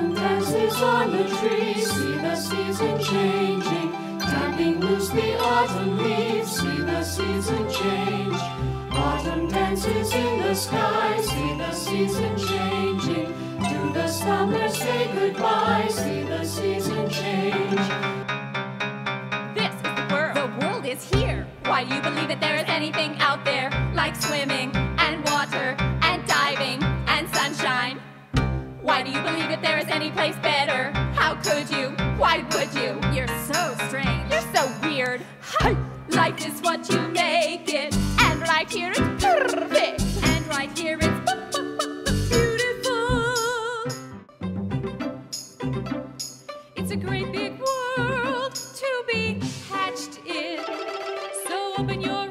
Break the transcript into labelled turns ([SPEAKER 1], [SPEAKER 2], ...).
[SPEAKER 1] Autumn dances on the trees see the season changing, tapping loose the autumn leaves, see the season change.
[SPEAKER 2] Autumn dances in the sky, see the season changing. To the summer say goodbye, see the season change. Any place better? How could you? Why would you? You're so strange. You're so weird. Life is what you make it. And right here it's perfect. And right here it's beautiful. It's a great big world to be hatched in. So open your